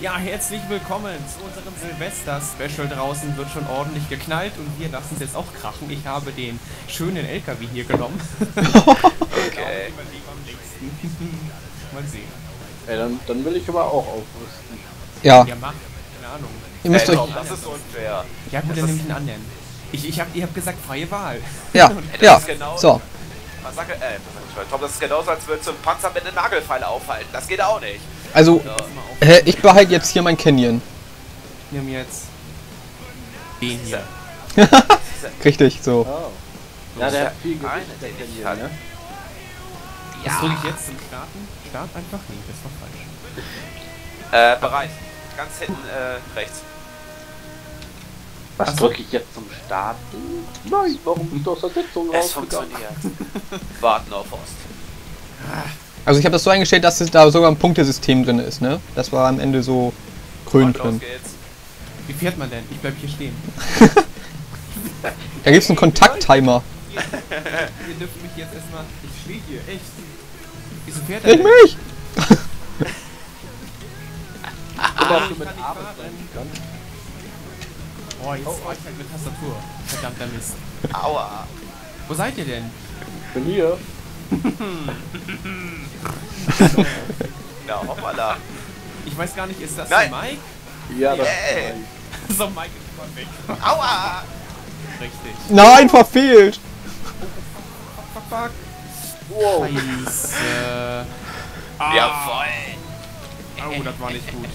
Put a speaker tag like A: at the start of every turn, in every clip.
A: Ja, herzlich willkommen zu unserem Silvester-Special. Draußen wird schon ordentlich geknallt und wir lassen es jetzt auch krachen. Ich habe den schönen LKW hier genommen.
B: Okay.
A: Mal sehen.
C: Ey, dann, dann will ich aber auch aufrüsten.
D: Ja,
A: Ja, mach. Keine Ahnung.
D: ihr müsst
B: Ey,
D: euch.
B: Das ist unfair.
A: Ja, gut, dann nehme ich einen anderen. Ich, ich hab, ihr habt gesagt, freie Wahl.
D: Ja,
B: das
D: ja.
B: ist genau-
D: So.
B: Man sagt, äh, das- Tom, das ist genauso, als würdest du einen Panzer mit einer Nagelfeile aufhalten. Das geht auch nicht.
D: Also,
B: Ja.
D: Äh, ich behalte jetzt hier mein Canyon.
A: Ich nehme jetzt den hier.
D: Richtig, so.
C: Oh. Ja, der hat viel Gewicht, der Canyon, ne?
A: Was drücke ich jetzt zum Starten? Start einfach? Nee, das ist doch falsch.
B: Äh, bereit. Ganz hinten, äh, rechts.
C: Was drücke ich jetzt zum Starten? Nein, warum bin ich aus der Sitzung
B: Es
C: rausgegangen?
B: funktioniert. Warten auf Ost.
D: Also ich habe das so eingestellt, dass es da sogar ein Punktesystem drin ist, ne? Das war am Ende so grün
B: los
D: drin.
B: geht's.
A: Wie fährt man denn? Ich bleib hier stehen.
D: Da gibt's einen Kontakttimer.
A: Ihr dürft mich jetzt erstmal. Ich stehe hier, echt. Wieso fährt er
D: Nicht
A: denn?
D: mich!
C: Du
A: ich
C: mit A.
A: Oh, jetzt war ich halt mit Tastatur. Verdammter Mist.
B: Aua.
A: Wo seid ihr denn?
C: Ich bin hier.
B: Ja, hoppala.
A: Ich weiß gar nicht, ist das
B: Nein.
A: der Mike?
C: Ja, das
B: Yeah.
A: So, Mike ist mal weg.
B: Aua.
A: Richtig.
D: Nein, verfehlt!
A: Fuck, fuck.
C: Wow.
A: Scheiße. Ah.
B: Jawoll.
A: Oh, das war nicht gut.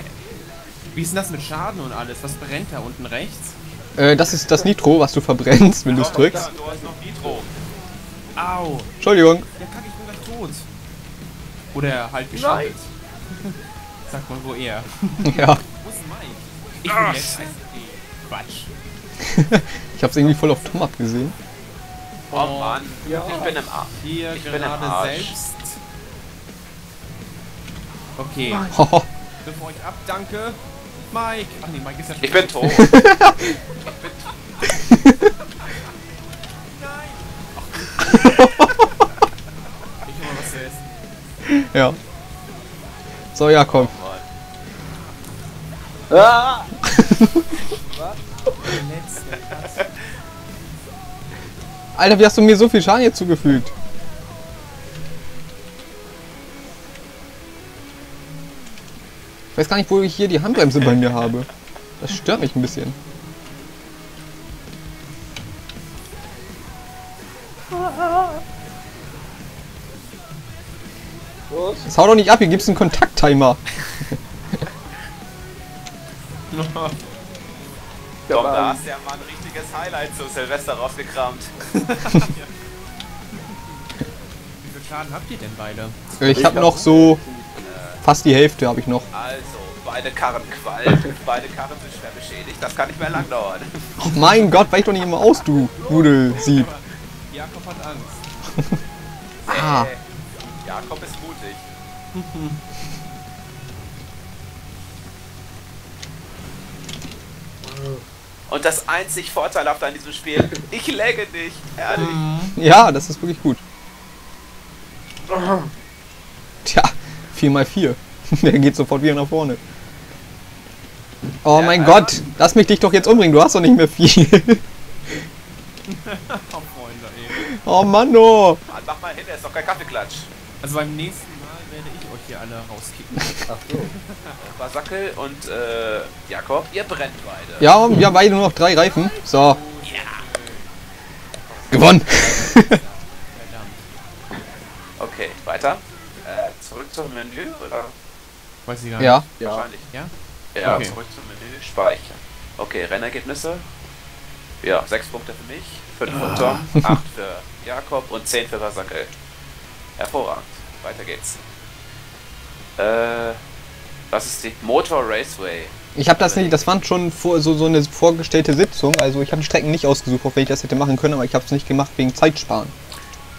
A: Wie ist denn das mit Schaden und alles? Was brennt da unten rechts?
D: Äh, das ist das Nitro, was du verbrennst, wenn du es drückst.
B: Du hast noch Nitro.
A: Au.
D: Entschuldigung.
A: Ja, kack, ich bin gleich tot. Oder halt geschadet. Sag mal, wo er.
D: Ja,
A: Wo ist Mike? Ich bin jetzt. Nee, Quatsch.
D: ich hab's irgendwie voll auf Tom abgesehen.
B: Oh Mann.
C: Ja.
B: Ich bin im A.
A: Hier
B: Ich bin im
A: gerade
B: Arsch.
A: selbst. Okay,
D: Hoho.
A: bevor ich abdanke. Mike! Ach nee, Mike ist ja schon.
B: Ich bin tot.
A: Nein! Ach,
D: Ja. So.
C: Ah!
A: Der letzte Platz.
D: Alter, wie hast du mir so viel Schaden jetzt zugefügt? Ich weiß gar nicht, wo ich hier die Handbremse bei mir habe. Das stört mich ein bisschen.
C: Los.
D: Das hau doch nicht ab, hier gibt's einen Kontakttimer.
B: Tom, da hast du ja mal ein richtiges Highlight zu Silvester rausgekramt.
A: Wie viel Schaden habt ihr denn beide?
D: Ich habe noch so fast die Hälfte habe ich noch.
B: Also, beide Karren qualmen, beide Karren sind schwer beschädigt. Das kann nicht mehr lang dauern.
D: Oh mein Gott, weich doch nicht immer aus, du Nudelsieb.
A: Jakob hat Angst.
D: Ah.
B: Jakob ist mutig. Und das einzig Vorteilhafte an diesem Spiel, ich läge nicht. Ehrlich.
D: Ja, das ist wirklich gut. Tja, 4x4. Der geht sofort wieder nach vorne. Oh
B: Ja,
D: mein. Gott, lass mich dich doch jetzt umbringen, du hast doch nicht mehr viel.
A: Oh, Freunde, ey.
D: Oh Mann, oh.
B: Mann, mach mal hin, er ist doch kein Kaffeeklatsch.
A: Also beim nächsten Mal werde ich euch hier alle rauskicken.
C: Ach so.
B: Basackel und äh, Jakob, ihr brennt beide.
D: Ja, wir haben beide nur noch drei Reifen. So. Gewonnen.
A: Verdammt.
B: Okay, weiter. Äh, zurück zum Menü oder?
A: Weiß ich gar nicht.
D: Ja,
C: Ja.
B: Wahrscheinlich.
A: Ja?
B: Ja,
A: Okay.
B: zurück zum Menü, speichern. Okay, Rennergebnisse. Ja, 6 Punkte für mich, 5 für Tom, 8 für Jakob und 10 für Basackel. Hervorragend. Weiter geht's. Äh, was ist die Motor Raceway?
D: ich habe das nicht, das war schon vor, so, so eine vorgestellte Sitzung. Also ich habe die Strecken nicht ausgesucht, auf welche ich das hätte machen können, aber ich habe es nicht gemacht wegen Zeitsparen.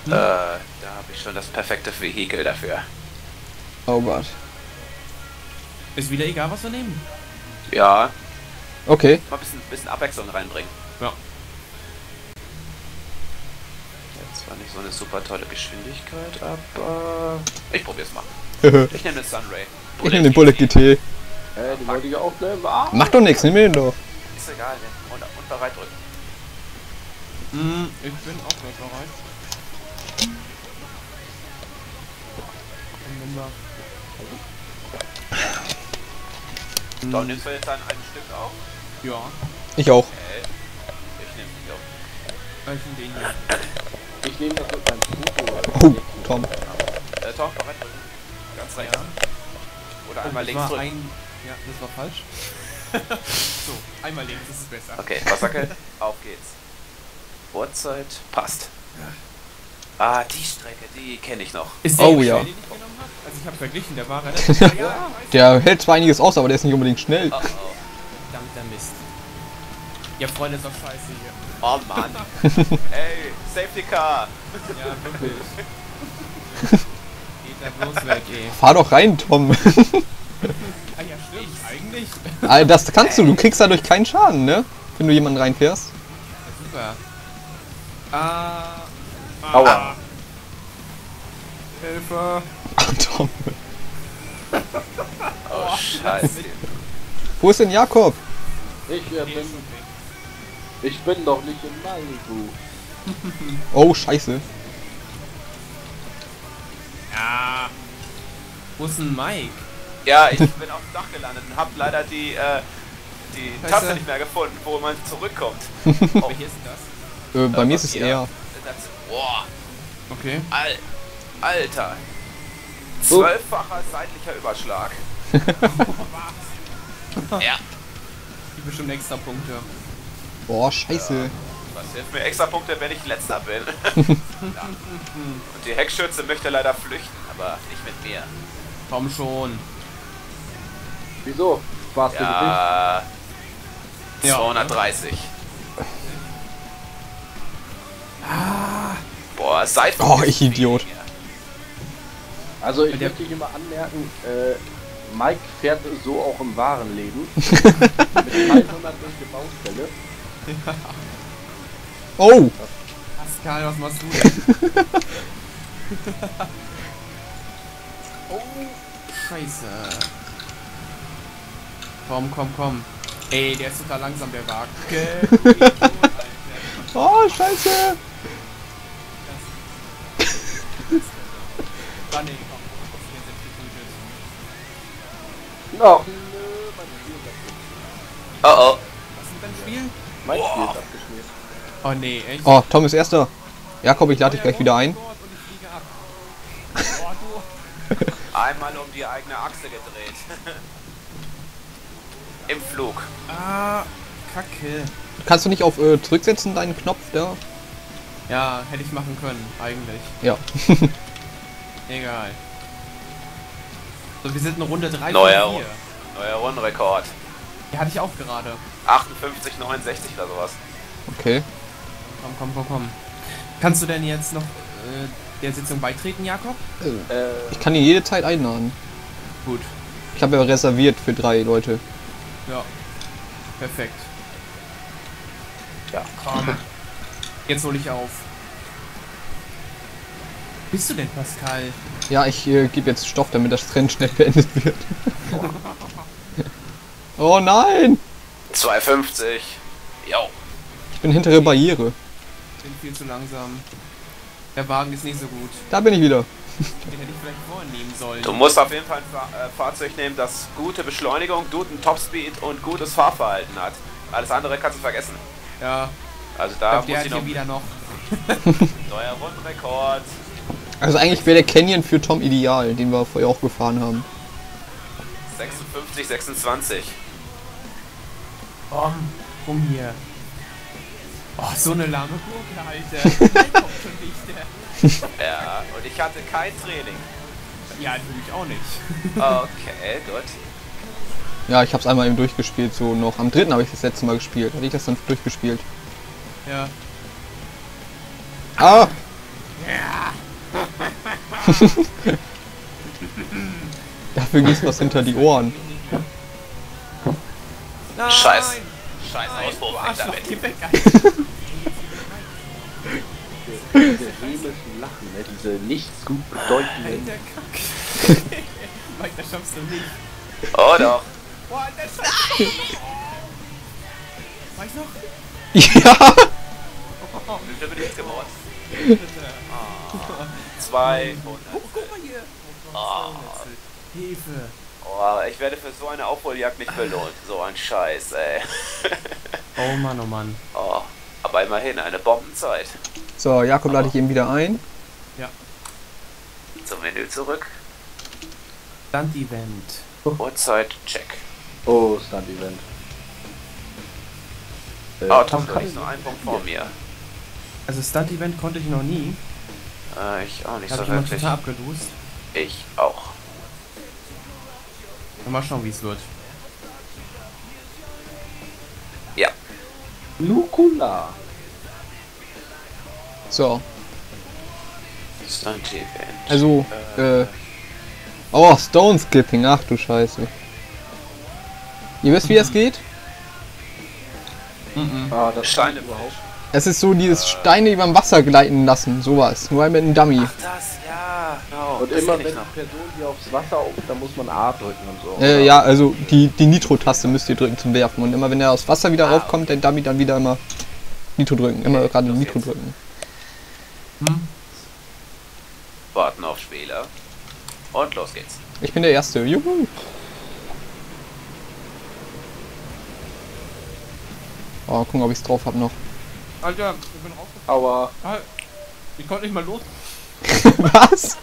B: Äh, da habe ich schon das perfekte Vehikel dafür.
D: Oh Gott.
A: Ist wieder egal, was wir nehmen.
B: Ja,
D: Okay.
B: mal ein bisschen, bisschen Abwechslung reinbringen.
A: Ja.
B: Zwar nicht so eine super tolle Geschwindigkeit, aber ich probier's mal.
D: ich
B: Ich nehme den Sunray.
D: nehme den Bullet GT.
C: Äh, die wollte ich auch nehmen. Ah.
D: Mach doch nichts, nimm mir den doch.
B: Ist egal, ne? Und, und bereit drücken.
A: Hm, ich bin auch gleich bereit. Wir-
B: Tom, nimmst du jetzt dann ein Stück auf?
A: Ja,
D: Ich auch.
B: Okay. Ich nehme die auf.
A: ich nehm den hier.
C: Ich nehme das mit meinem Foto.
D: Oh, Tom.
B: Äh, Tom, bereit. Ganz rechts. Oder einmal
A: das
B: links
A: war
B: drücken.
A: ein... Ja, das war falsch. so, einmal links, das ist besser.
B: Okay, Wasserke, auf geht's. Uhrzeit, passt. Ah, die Strecke, die kenne ich noch.
A: Ist
D: Oh,
A: der
D: ja.
A: schnell, den ich genommen habe? Also ich habe verglichen, der war relativ... ja, ja,
D: Der hält zwar einiges aus, aber der ist nicht unbedingt schnell.
B: Oh, oh.
A: verdammter Mist. Ja, Freunde, ist doch scheiße hier.
B: oh Mann. Ey, Safety Car.
A: Ja, wirklich. Geht da bloß weg, ey.
D: Fahr doch rein, Tom.
A: Ah ja, stimmt, eigentlich.
D: Ah, Das kannst du, du kriegst dadurch keinen Schaden, ne? Wenn du jemanden reinfährst.
A: Super. Ah...
C: Aua.
A: Hilfe.
D: Ach, Tom.
B: Oh, scheiße.
D: Wo ist denn Jakob?
C: Ich, äh, bin, ich bin doch nicht in Malibu.
D: Oh, scheiße.
A: Ja. Wo ist denn Mike?
B: Ja, ich bin auf dem Dach gelandet und hab leider die, äh, die
A: Scheiße.
B: Taste nicht mehr gefunden, wo man zurückkommt. Oh,
A: Welches ist das?
D: Äh, bei
B: Äh,
D: mir ist es
B: ja.
D: eher.
B: das, boah,
A: Okay.
B: Al Alter. Zwölffacher seitlicher Überschlag. ja,
A: Die bestimmt extra Punkte.
D: Boah, scheiße.
B: Was hilft mir extra Punkte, wenn ich letzter bin? ja. Und die Heckschütze möchte leider flüchten, aber nicht mit mir.
A: Komm schon.
C: Wieso? Warst du gewinnen?
B: Ja,
A: Ja.
B: 230. Boah, seit
D: Oh, ich Idiot.
C: Also ich möchte hier mal anmerken, äh, Mike fährt so auch im wahren Leben. Mit 300 durch die Baustelle.
D: Oh,
A: Pascal, was machst du denn? oh, scheiße. Komm, komm, komm. Ey, der ist total langsam, der Wagen.
D: Oh, scheiße.
C: Mein abgeschmiert.
B: Oh oh.
A: Was ist mit deinem Spiel?
C: Mein
B: Boah.
C: Spiel ist abgeschmiert.
A: Oh nee, echt?
D: Oh, Tom ist erster. Jakob, ich lade dich gleich wieder ein.
A: Und ich fliege ab. Oh, du.
B: Einmal um die eigene Achse gedreht. Im Flug.
A: Ah, kacke.
D: Kannst du nicht auf äh, zurücksetzen, deinen Knopf da?
A: Ja, hätte ich machen können, eigentlich.
D: Ja.
A: Egal. So, wir sind in Runde 3
B: Neuer,
A: von 4.
B: neuer Rundenrekord.
A: Die hatte ich auch gerade.
B: 58, 69 oder sowas.
D: Okay.
A: Komm, komm, komm, komm. Kannst du denn jetzt noch äh, der Sitzung beitreten, Jakob?
C: Äh,
D: Ich kann ihn jede Zeit einladen.
A: Gut.
D: Ich habe ja reserviert für drei Leute.
A: Ja. Perfekt.
C: ja.
A: Komm. Jetzt hole ich auf. Bist du denn, Pascal?
D: Ja, ich äh, gebe jetzt Stoff, damit das Rennen schnell beendet wird. oh nein!
B: 250. Jo.
D: Ich bin hintere Barriere.
A: Bin viel zu langsam. Der Wagen ist nicht so gut.
D: Da bin ich wieder.
A: Den hätte ich vielleicht vornehmen sollen.
B: Du musst auf jeden Fall ein Fa äh, Fahrzeug nehmen, das gute Beschleunigung, guten Topspeed und gutes Fahrverhalten hat. Alles andere kannst du vergessen.
A: Ja,
B: Also
A: ich
B: da
A: glaub, der
B: muss ich noch
A: wieder noch.
B: neuer Rundenrekord.
D: Also eigentlich wäre der Canyon für Tom ideal, den wir vorher auch gefahren haben.
B: 56, 26.
A: Komm, komm hier. Oh, so eine lahme Gurke, Alter.
B: Ja, und ich hatte kein Training.
A: Ja, natürlich auch nicht.
B: Okay, gut.
D: Ja, ich habe es einmal eben durchgespielt, so noch. Am dritten habe ich das letzte Mal gespielt. Hatte ich das dann durchgespielt.
A: Ja.
D: Ah! Dafür gießt was hinter die Ohren.
A: Nein!
B: Scheiß. Scheiß
A: Nein,
B: Auspuff
A: du
B: weg
A: Arschloch,
B: damit.
A: geh weg, Alter.
C: Diese hämischen Lachen, ne? diese nichts gut bedeutenden.
A: Alter, Kack. Mike, das schaffst du nicht.
B: Oh doch.
A: Boah, der Scheiße! War ich noch?
D: Ja!
B: Wie viel bin ich geworden?
A: Bitte.
B: 200.
A: Guck mal hier!
B: Oh,
A: Hilfe!
B: oh, ich werde für so eine Aufholjagd nicht belohnt. So ein Scheiß, ey.
A: Oh Mann, oh Mann.
B: Oh, aber immerhin eine Bombenzeit.
D: So, Jakob lade ich eben wieder ein.
B: Zum Menü zurück.
A: Stunt-Event.
B: Uhrzeit, check.
C: Oh, Stunt-Event. Äh,
B: Oh, Tom, du
C: kann
B: liegst nur einen Punkt vor mir.
A: Also Stunt-Event konnte ich noch nie.
B: Äh, ich auch nicht
A: Da
B: so
A: ich
B: wirklich.
A: total abgelost.
B: Ich auch.
A: Mal schauen, wie es wird.
C: Nukula.
D: So, also, äh. Oh, Stone Skipping, ach du Scheiße. Ihr wisst, wie das geht?
C: Ah, das
B: Steine
C: überhaupt.
D: Es ist so dieses Steine über dem Wasser gleiten lassen, sowas. Nur mit einem Dummy.
B: Ach, das, ja.
C: Und
B: das
C: immer wenn die Person hier aufs Wasser auf, dann muss man A drücken und so.
D: Äh, ja, also die, die Nitro-Taste müsst ihr drücken zum Werfen. Und immer wenn er aus Wasser wieder
B: Ah,
D: raufkommt, der Dummy dann wieder immer Nitro drücken. Immer
B: Okay,
D: gerade Nitro
B: geht's.
D: drücken.
B: Warten auf Spieler. Und los geht's.
D: Ich bin der Erste. Juhu. Oh, gucken, ob ich's drauf hab noch.
A: Alter, ich bin rausgefallen.
C: Aua,
A: Ich konnte nicht mal los.
D: Was?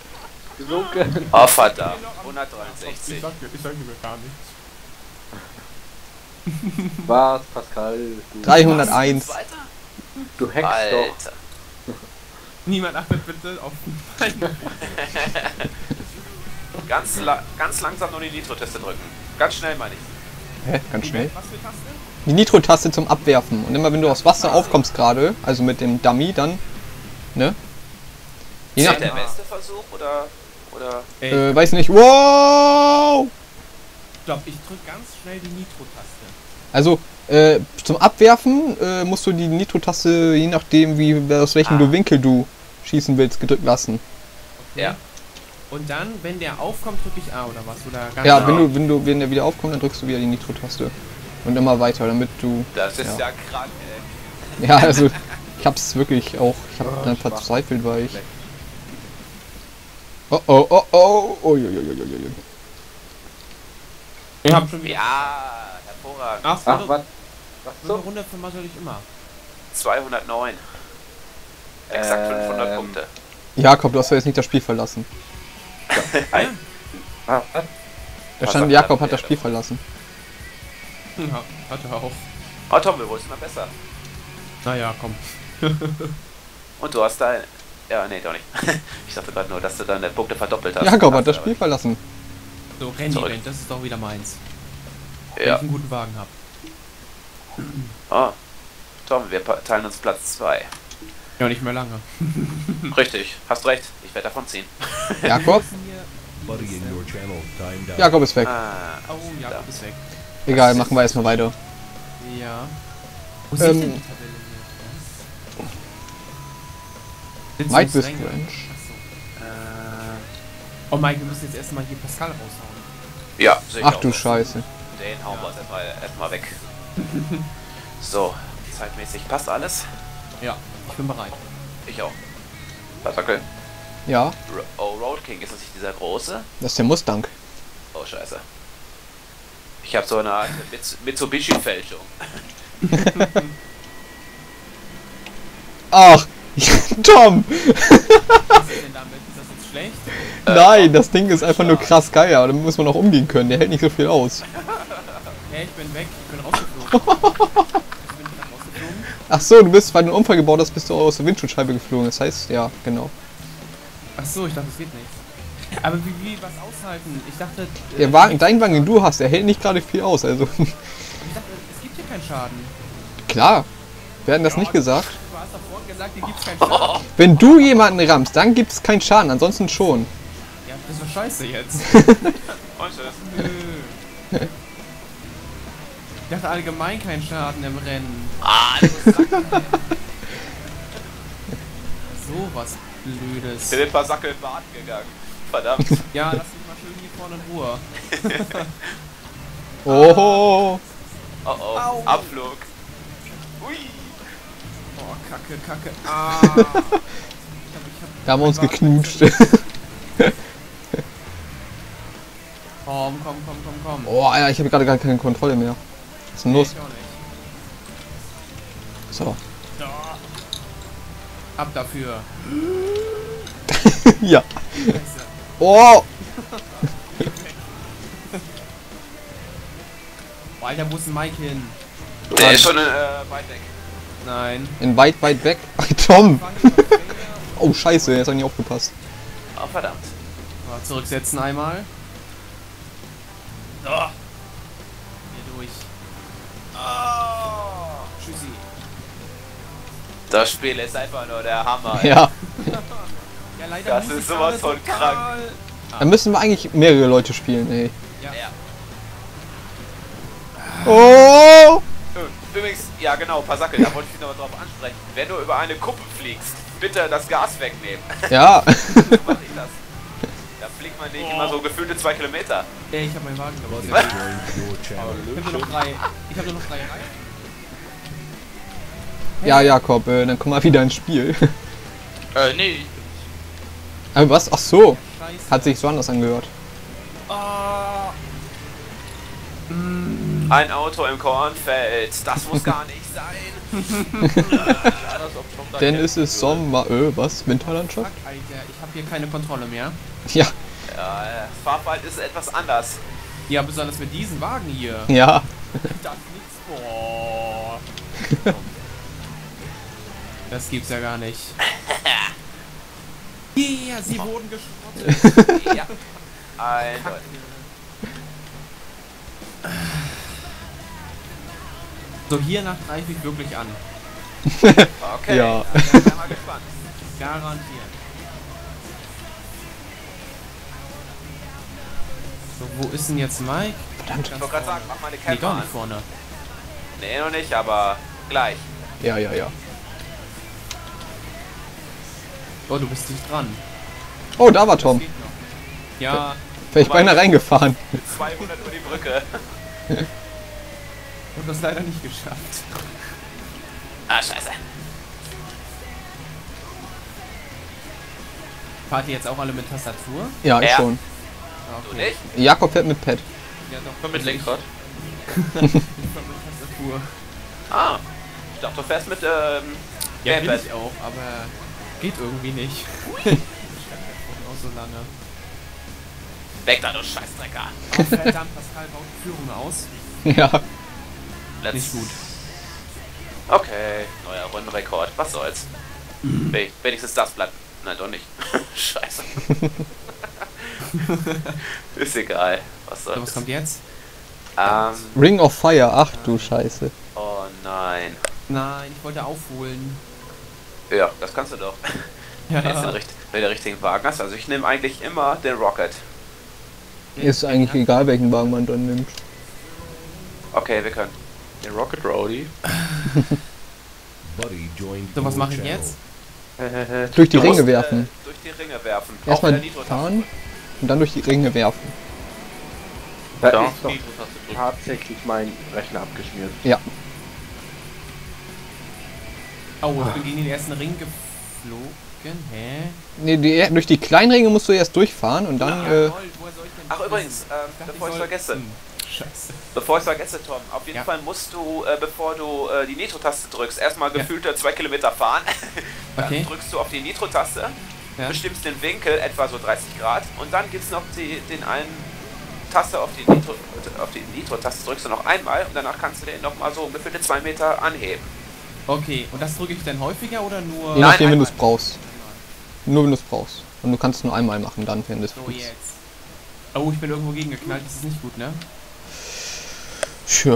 C: Gesunken.
B: Oh, verdammt.
A: Ich
B: 163.
A: sag, ich sag mir gar nichts.
C: Was, Pascal? Du,
D: 301.
B: Weiter?
C: du hackst doch.
B: Alter.
A: Niemand achtet bitte auf meine
B: Ganz, la ganz langsam nur die Nitro-Taste drücken. Ganz schnell meine ich.
D: Hä? Ganz schnell.
A: Was für Taste?
D: Die Nitro-Taste zum Abwerfen. Und immer wenn du aus Wasser aufkommst gerade, also mit dem Dummy, dann, ne? Je nach,
B: der beste Versuch oder. Oder.
A: Ey,
D: äh, weiß nicht. Wow!
A: stopp, ich drück ganz schnell die Nitro-Taste.
D: Also, äh, zum Abwerfen äh, musst du die Nitro-Taste, je nachdem, wie aus welchem
B: Ah.
D: du Winkel du schießen willst, gedrückt lassen.
B: Ja.
A: Und dann, wenn der aufkommt, drücke ich A oder was? Oder
D: Ja, wenn du, wenn du, wenn der wieder aufkommt, dann drückst du wieder die Nitro-Taste. Und immer weiter, damit du.
B: Das ist
D: Ja.
B: ja, krank, ey.
D: Ja, also, ich hab's wirklich auch. Ich hab
C: Oh,
D: dann verzweifelt, weil ich. Oh oh oh oh! Oh, jo, jo, jo.
A: Ich hab schon wieder.
B: Ja, hervorragend.
A: Ach,
C: Ach, was? Was
A: so eine
C: so?
A: Runde vermassel ich immer.
B: 209. Exakt 500
C: Ähm.
B: Punkte.
D: Jakob, du hast doch jetzt nicht das Spiel verlassen.
C: Ah?
D: Da
B: Was
D: stand, Jakob hat das Spiel verlassen.
A: Ja, hat er auch.
B: Oh, Tom, wo ist immer besser?
A: Naja, komm.
B: Und du hast dein. Ja, nee, doch nicht. Ich dachte gerade nur, dass du deine Punkte verdoppelt hast.
D: Jakob hat das Spiel verlassen.
A: So,
B: Zurück.
A: Renny-Event, das ist doch wieder meins.
B: aber-
A: Wenn
B: Ja.
A: ich einen guten Wagen hab.
B: Oh. Tom, wir teilen uns Platz 2.
A: Ja, nicht mehr lange.
B: Richtig, hast recht. Ich werde davon ziehen.
D: Jakob? Jakob ist weg.
B: Ah,
A: Oh, Jakob ist weg.
D: Egal, machen wir erstmal weiter.
A: Ja. Wo
D: Ähm,
A: hier?
D: White
A: Sitzungsränge.
D: Range.
A: Achso.
B: äh,
A: Oh Mike, wir müssen jetzt erstmal hier Pascal raushauen.
B: ja, sehe ich
D: Ach
B: auch
D: du
B: so.
D: Scheiße.
B: Den hauen wir erstmal erstmal weg. so, zeitmäßig passt alles.
A: Ja, ich bin bereit.
B: Ich auch. Passakel.
D: Ja,
B: Ro oh, Road King, ist das nicht dieser große?
D: das ist der Mustang.
B: Oh, scheiße. Ich habe so eine Art Mits- Mitsubishi-Fälschung.
D: Ach, Tom!
A: Was ist denn damit? Ist das jetzt schlecht?
D: Nein, das Ding ist einfach nur krass geil, aber damit muss man auch umgehen können. Der hält nicht so viel aus.
A: Hey, ich bin weg. Ich bin rausgeflogen. ich bin rausgeflogen.
D: Ach so, du bist, weil du einen Unfall gebaut hast, bist du aus der Windschutzscheibe geflogen. Das heißt, ja, genau.
A: Ach so, ich dachte, es geht nicht. Aber wie, wie was aushalten? Ich dachte. äh,
D: Der Wagen, dein Wagen, den du hast, der hält nicht gerade viel aus. Also,
A: Ich dachte, es gibt hier keinen Schaden.
D: klar. Werden das nicht gesagt?
A: Gesagt, hier gibt's keinen Schaden.
D: Wenn du jemanden rammst, dann gibt es keinen Schaden, ansonsten schon.
A: Ja, das ist doch scheiße jetzt. Nö. Ich dachte allgemein keinen Schaden im Rennen.
B: Ah, du Sack.
A: So was Blödes.
B: bin ein paar Sackel baden gegangen. Verdammt.
A: Ja, lass mich mal schön hier vorne in Ruhe.
D: Oh,
B: Oh oh,
A: Au.
B: Abflug. Ui.
A: Oh, Kacke, Kacke. Ah. ich hab, ich hab
D: da haben wir uns geknutscht.
A: Komm, komm, komm, komm, komm.
D: Oh, Alter, ich habe gerade gar keine Kontrolle mehr. Was ist denn los? So.
A: Ab dafür.
D: ja. Oh,
A: Oh, Alter, wo ist denn Mike hin?
B: Der ist schon äh, weit weg.
A: Nein.
D: in weit, weit weg. Tom.
A: Über Fänger.
D: Oh, scheiße, jetzt hab ich nicht aufgepasst.
B: Oh, verdammt.
A: So, zurücksetzen einmal. So. Hier durch. Oh. Tschüssi.
B: Das Spiel ist einfach nur der Hammer.
D: Ja.
A: Ja, leider
B: Das ist sowas von
A: total-
D: Dann müssen wir eigentlich mehrere Leute spielen, ey.
A: Ja.
B: Ja.
D: Oh!
B: Übrigens, ja genau, Pasackel, da wollte ich dich noch drauf ansprechen. Wenn du über eine Kuppe fliegst, bitte das Gas wegnehmen.
D: Ja.
B: so mach ich das. Da fliegt man nicht immer so gefühlte zwei Kilometer.
A: Ey, ich hab meinen Wagen
E: channel.
A: Ich hab nur noch drei. Ich hab nur noch drei Reihen.
D: Ja, Jakob, äh, dann komm mal wieder ins Spiel.
B: Äh, nee.
D: Aber was? Ach so.
A: Scheiße.
D: Hat sich so anders angehört.
A: Ah.
B: Ein Auto im Kornfeld, das muss gar nicht sein.
D: Denn es ist Sommer. Äh, was? Winterlandschaft?
A: Fuck, Alter, ich hab hier keine Kontrolle mehr.
D: Ja.
B: Ja, das Fahrverhalten ist etwas anders.
A: Ja, besonders mit diesen Wagen hier.
D: Ja.
A: Das nichts. Boah. Das gibt's ja gar nicht. Yeah, sie wurden geschrottet.
B: Ja. Eindeutig.
A: So, hiernach greife ich wirklich an.
B: Okay.
D: Ja.
B: Ich bin mal gespannt.
A: Garantiert. So, wo ist denn jetzt Mike?
D: Verdammt.
B: Ich wollte gerade sagen, mach mal eine
A: Nee,
B: Camper
A: doch nicht vorne.
B: Nee, noch nicht, aber gleich.
D: Ja, ja, ja.
A: Oh, du bist dicht dran.
D: Oh, da war Tom.
A: Ja,
D: Wäre ich beinahe reingefahren.
B: Mit 200 über die Brücke.
A: ich hab das leider nicht geschafft.
B: Ah, scheiße.
A: Fahrt ihr jetzt auch alle mit Tastatur?
D: Ja, ich
B: Ja.
D: schon.
A: Ah,
B: Du nicht?
D: Jakob fährt mit Pad.
A: Ja, doch.
B: Mit Lenkrad?
A: Ich fahr mit Tastatur.
B: Ah. Ich dachte, du fährst mit, ähm,
A: Ja, will
B: Gamepad.
A: ich auch, aber geht irgendwie nicht. ich auch so lange.
B: Weg da, du Scheißdrecker.
A: Oh, verdammt, Pascal baut die Führung aus.
D: Ja.
B: Let's
A: Nicht gut.
B: Okay, neuer Rundenrekord. Was soll's? We- Wenigstens das bleibt. Nein, doch nicht. Scheiße. Ist egal. Was
A: So, was
B: soll's?
A: kommt jetzt?
B: Ähm,
D: Ring of Fire. Ach du Scheiße.
B: oh nein.
A: Nein, ich wollte aufholen.
B: Ja, das kannst du doch.
A: Ja,
B: Wenn du den, richt- wenn du den richtigen Wagen hast. Also ich nehme eigentlich immer den Rocket.
D: Ist eigentlich egal, welchen Wagen man dann nimmt.
B: Okay, wir können.
F: Den Rocket Rowdy.
E: Buddy joined
A: So, was mache ich jetzt?
D: Durch die
B: Du
D: Ringe
B: musst,
D: werfen.
B: Äh, durch die Ringe werfen.
D: Erstmal
B: der
D: fahren und dann durch die Ringe werfen.
C: Da
F: Da,
C: ist doch tatsächlich mein Rechner abgeschmiert.
D: Ja.
A: Oh, ich bin gegen den ersten Ring geflogen. Hä?
D: Nee, die, durch die kleinen Ringe musst du erst durchfahren und dann. Äh,
A: ich denn
B: Ach übrigens, ähm, bevor ich
A: soll-
B: vergesse.
A: Scheiße.
B: Bevor ich vergesse, Tom, auf jeden
A: Ja.
B: Fall musst du, äh, bevor du äh, die Nitro-Taste drückst, erstmal
A: Ja.
B: gefühlte zwei Kilometer fahren. dann
A: Okay.
B: drückst du auf die Nitro-Taste,
A: Ja.
B: bestimmst den Winkel, etwa so 30 Grad, und dann gibt es noch die, den einen Taste auf die Nitro- auf die Nitro-Taste drückst du noch einmal und danach kannst du den nochmal so gefühlte zwei Meter anheben.
A: Okay, und das drücke ich dann häufiger oder nur...
D: je
B: Nein,
D: nachdem, wenn du es brauchst. Nur wenn du es brauchst. Und du kannst es nur einmal machen, dann wenn du es
A: So,
D: willst.
A: jetzt. Oh, ich bin irgendwo gegengeknallt, das ist nicht gut, ne?
D: Tja,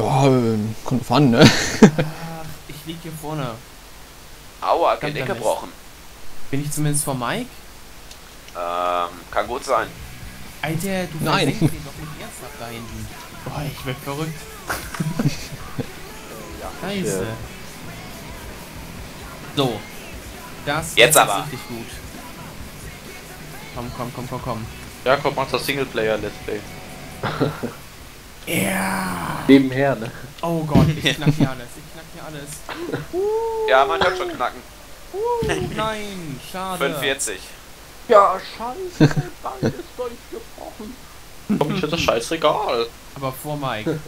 D: kommt drauf an, ne?
A: Ach, ich lieg hier vorne.
B: Aua, Genick gebrochen.
A: Bin ich zumindest vor Mike?
B: Ähm, kann gut sein.
A: Alter, du
D: Nein.
A: doch nicht ernsthaft da hinten. Boah, ich werd verrückt. Scheiße. So. Das
B: Jetzt
A: wird
B: aber.
A: richtig gut. Komm, komm, komm, komm, komm.
F: Jakob macht das Singleplayer Let's Play.
A: Ja.
C: Nebenher, ne?
A: Oh Gott, ich knack hier alles. Ich knack hier alles.
B: Ja, man hört schon knacken.
A: Uh, nein, schade.
B: 45.
C: Ja, scheiße, beides durchgebrochen.
F: Komm ich das scheiß Regal.
A: Aber vor Mike.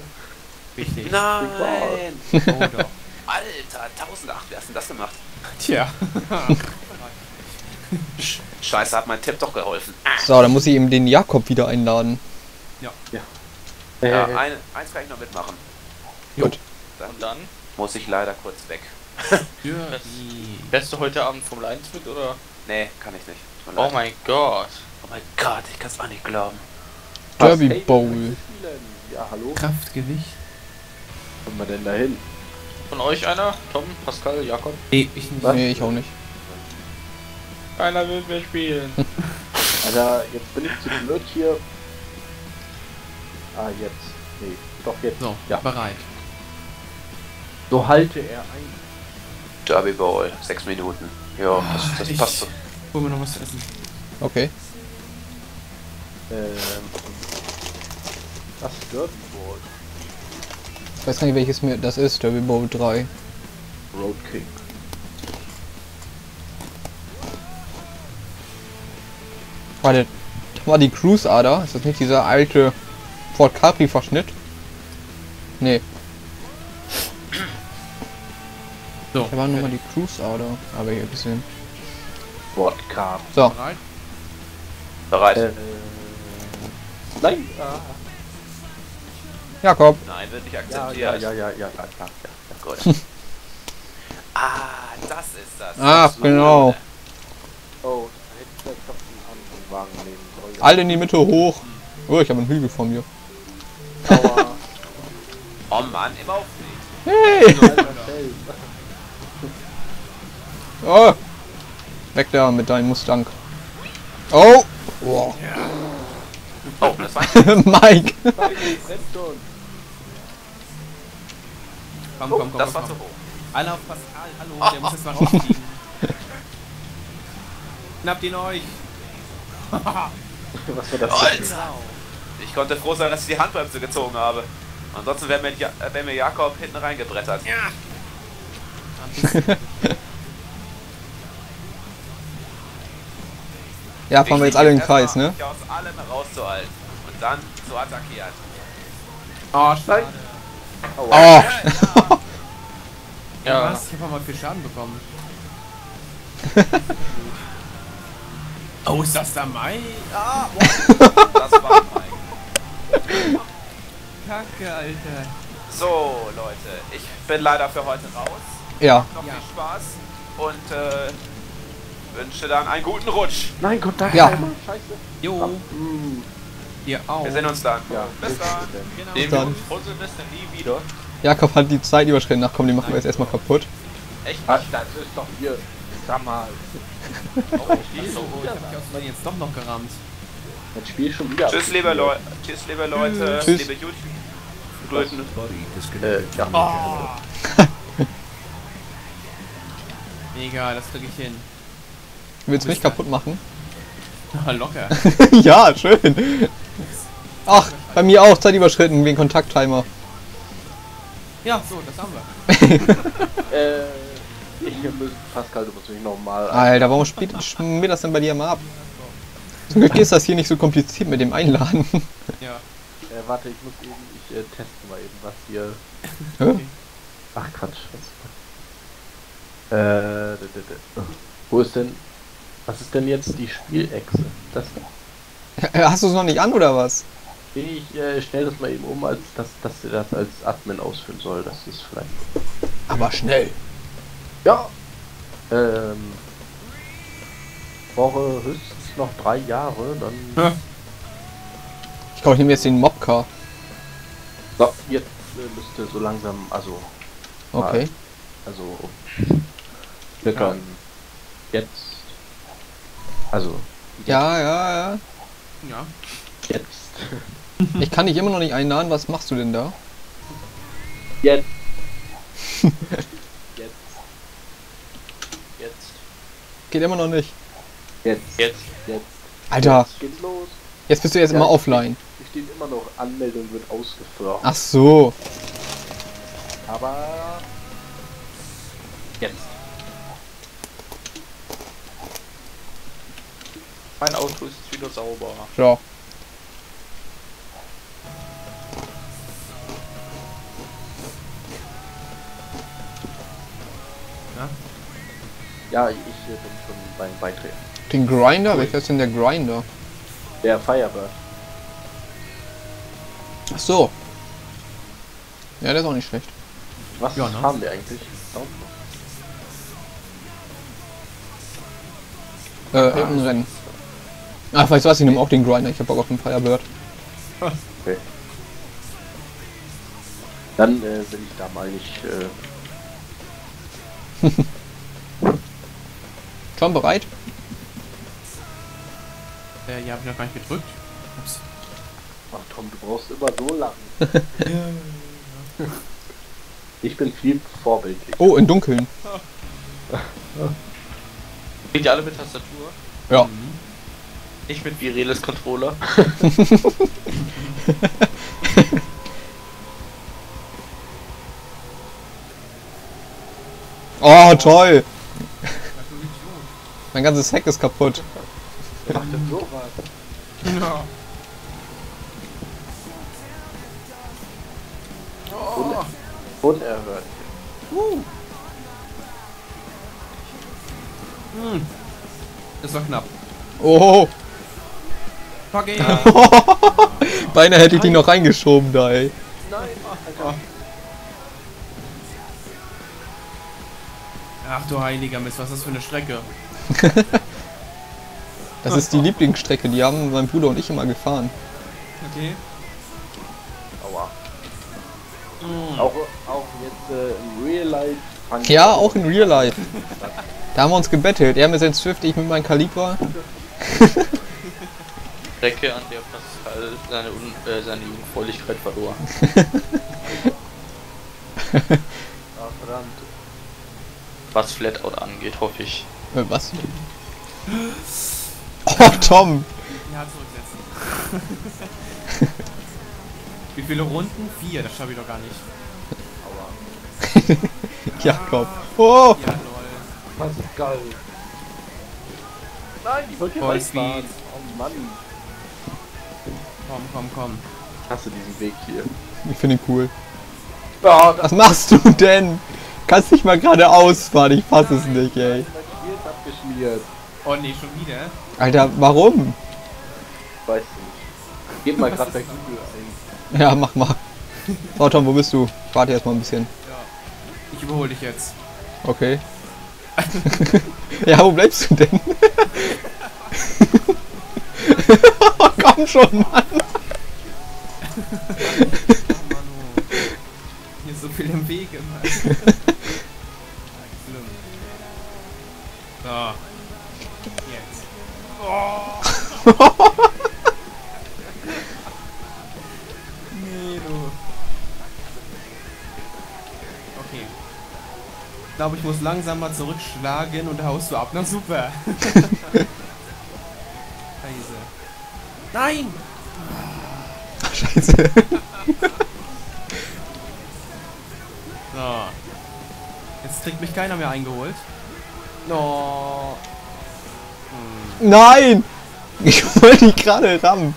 A: Wichtig.
B: Nein!
A: Oh doch.
B: Alter, 1008, wer hast denn das gemacht?
A: Tja.
B: Scheiße, hat mein Tipp doch geholfen.
D: So, dann muss ich eben den Jakob wieder einladen.
C: Äh,
B: Ja, ein, eins kann ich noch mitmachen.
D: Gut.
B: Dann
F: Und dann?
B: muss ich leider kurz weg.
A: Dirty.
F: Wärst du heute Abend vom 1 mit oder?
B: Nee, kann ich nicht.
F: Oh mein Gott.
B: oh mein Gott, ich kann es auch nicht glauben.
D: Derby
C: hey,
D: Bowl.
C: Ja, hallo?
A: Kraftgewicht.
C: Wo kommen wir denn da hin?
F: Von euch einer? Tom, Pascal, Jakob?
A: Nee, ich nicht.
D: Nee, ich auch nicht.
F: Keiner will mehr spielen.
C: Alter, jetzt bin ich zu blöd hier. Ah, jetzt. Nee, doch jetzt.
A: So,
C: Ja.
A: bereit.
C: So halte er ein.
B: Derby Bowl, 6 Minuten. Ja, das, das
A: ich-
B: passt so.
A: Hol mir noch was zu essen.
D: Okay.
C: Ähm, das Derby Bowl.
D: Ich weiß gar nicht, welches mir das ist, Derby Bowl 3.
C: Road King.
D: Warte, da war die Cruise Ader. Ist das nicht dieser alte Ford Capri Verschnitt? Nee,
A: So,
D: da war nur mal die Cruise Ader. Aber hier gesehen.
C: Wodka.
D: So,
A: bereit.
B: Bereit?
C: Äh, nein. Ah,
D: Jakob.
B: Nein, wird nicht
C: ja,
B: akzeptiert.
C: ja, ja, ja, ja, ja, ja, ja.
B: Gut. ah, das ist das.
D: Ach,
B: So.
D: genau.
C: Oh, da hätte ich vielleicht doch einen anderen Wagen nehmen sollen.
D: Alle in die Mitte hoch. Oh, ich habe einen Hügel vor mir.
C: Aua.
B: Oh Mann, immer auf mich.
D: Hey! Oh! Weg da mit deinem Mustang. Oh! Wow.
B: Oh, das war
D: Mike!
A: Komm, komm, komm,
B: das
A: komm.
B: war zu hoch.
A: Alle auf Pascal, hallo, der muss jetzt mal rausfliegen. Schnappt ihn euch.
C: Was war das?
B: Alter! Ich konnte froh sein, dass ich die Handbremse gezogen habe. Ansonsten wäre mir, ja wär mir Jakob hinten reingebrettert.
D: Ja, fahren wir jetzt alle im Kreis, ne?
B: Mich aus allem rauszuhalten und dann zu attackieren.
A: Oh, schade.
D: Oh!
F: Ja.
A: Was? Ich hab mal viel Schaden bekommen. oh, ist das der Mai? Ah, boah,
B: Das war mein.
A: Kacke, Alter.
B: So, Leute, ich bin leider für heute raus.
D: Ja,
B: Noch
A: Ja.
B: viel Spaß und äh, wünsche dann einen guten Rutsch.
C: Nein, Kontakt.
D: Ja.
C: Scheiße.
A: Jo, ihr auch.
B: Wir sehen uns dann.
C: Ja,
B: Bis dann.
A: Genau.
F: Nehmen
D: Dann.
F: wir uns Puzzle bis dann nie wieder.
D: Jakob hat die Zeit überschritten. Ach komm, die machen wir jetzt erstmal kaputt.
F: Echt?
C: Ah, das ist doch hier. Sag mal.
A: Oh, ich so, ich hab mich aus jetzt doch noch gerammt.
C: Das Spiel schon wieder.
B: Tschüss, liebe Leute. Tschüss, liebe Leute.
D: Tschüss.
B: Liebe YouTube. Leute.
E: Buddy
C: Äh, ja.
E: your channel.
A: Mega, das krieg ich hin.
D: Willst du mich kaputt machen?
A: Ah, Locker.
D: ja, schön. Ach, bei mir auch Zeit überschritten wegen Kontakttimer.
A: Ja, so, das haben wir.
C: Äh, ich Pascal, du musst mich nochmal.
D: Alter, warum spielt wir das denn bei dir mal ab? Zum Glück ist das hier nicht so kompliziert mit dem Einladen.
A: Ja.
C: Äh, warte, ich muss eben, ich äh, teste mal eben was hier.
D: Hä?
C: Ach Quatsch. Was? Äh, d- d- d- wo ist denn, was ist denn jetzt die Spielechse? Das
D: Hast du es noch nicht an oder was?
C: ich äh, stelle das mal eben um, als dass, dass ihr das als Admin ausführen soll. Das ist vielleicht.
D: Aber schnell.
C: Ja. Ähm. Brauche noch drei Jahre, dann.
D: Ich glaube, ich nehme jetzt den Mobcar.
C: So, jetzt äh, müsste so langsam, also.
D: Okay.
C: Also. Circa jetzt. Also.
D: Ja, ja, ja.
A: Ja.
C: Jetzt.
D: Ich kann dich immer noch nicht einladen. Was machst du denn da?
C: Jetzt. jetzt.
F: Jetzt.
D: Geht immer noch nicht.
C: Jetzt.
F: Jetzt.
C: Jetzt.
D: Alter.
C: Jetzt geht's los.
D: Jetzt bist du jetzt
C: Ja,
D: immer
C: ich-
D: offline.
C: Hier steht immer noch, Anmeldung wird ausgeführt.
D: Ach so.
C: Aber... Jetzt.
F: Mein Auto ist wieder sauber.
D: Ja.
C: Ja, ich bin schon beim Beitreten.
D: Den Grinder? Welcher ist denn der Grinder?
C: Der Firebird.
D: Ach so. Ja, der ist auch nicht schlecht.
C: Was
A: Ja, ne?
C: haben wir eigentlich?
D: Äh, irgendein Rennen. Ach, weißt du was? Ich nehme auch den Grinder. Ich hab Bock auf den Firebird.
C: Okay. Dann äh, will ich da mal nicht... Äh,
D: Schon bereit?
A: Äh, ja, hab ich noch gar nicht gedrückt. Ups.
C: ach Tom, du brauchst immer so lang. Ich bin viel vorbildlich.
D: Oh, in Dunkeln.
F: Geht ihr alle mit Tastatur?
D: Ja.
F: Nicht mit Vireles Controller?
D: Oh, toll. Mein ganzes Heck ist kaputt.
C: Wer macht denn sowas?
A: Ja.
C: Unerhört.
A: Hm. Das war knapp.
D: Oh,
A: Fuck it.
D: beinahe hätte ich die noch reingeschoben da, ey.
A: Ach du heiliger Mist, was ist das für eine Strecke?
D: Das ist die Lieblingsstrecke, die haben mein Bruder und ich immer gefahren.
A: Okay.
C: Aua.
A: Hm.
C: Auch, auch jetzt äh, im Real Life.
D: Ja, auch in Real Life. Da haben wir uns gebettelt. Er mit seinem Swift, ich mit meinem Kaliber.
F: Strecke, an der Pascal seine, Un äh, seine Jungfräulichkeit verlor.
C: Ah, verdammt.
F: Was Flatout angeht, hoffe ich.
D: Äh, was? Oh, Tom.
A: Ja, zurücksetzen. Wie viele Runden? Vier, das schaffe ich doch gar nicht.
D: Jakob. Oh,
A: Ja, lol.
C: Was ist geil. Nein, die wollte hier reinfahren. Oh Mann.
A: Komm, komm, komm.
C: Ich hasse diesen Weg hier.
D: ich finde ihn cool.
C: Das
D: Was machst du denn? Kannst nicht mal geradeaus fahren, ich fass es nicht, ey.
C: abgeschmiert.
A: Oh nee, schon wieder?
D: Alter, warum?
C: Weiß nicht. Gib mal gerade bei Google ein.
D: Ja, mach mal. So, Tom, wo bist du? Ich warte erst mal ein bisschen.
A: Ich überhole dich jetzt.
D: Okay. ja, wo bleibst du denn? oh, komm schon, Mann.
A: Mann. Hier ist so viel im Weg immer. Schlimm. So. Oh. nee, du. Okay. Ich glaube, ich muss langsamer zurückschlagen und da haust du ab. Na super. Scheiße. Nein!
D: Scheiße.
A: So. Jetzt kriegt mich keiner mehr eingeholt. No. Hm.
D: Nein! Ich wollte dich gerade rammen.